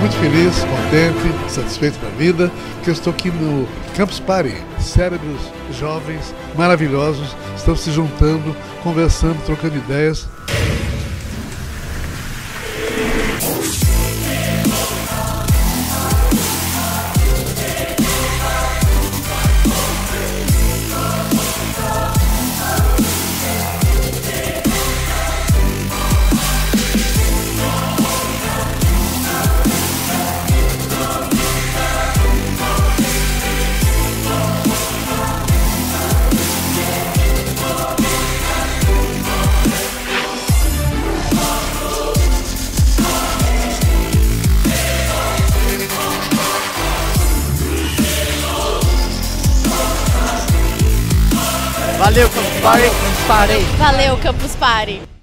muito feliz, contente, satisfeito da vida, que eu estou aqui no Campus Party. Cérebros jovens, maravilhosos, estão se juntando, conversando, trocando ideias. Valeu, Campus Party. Valeu, Campus Party.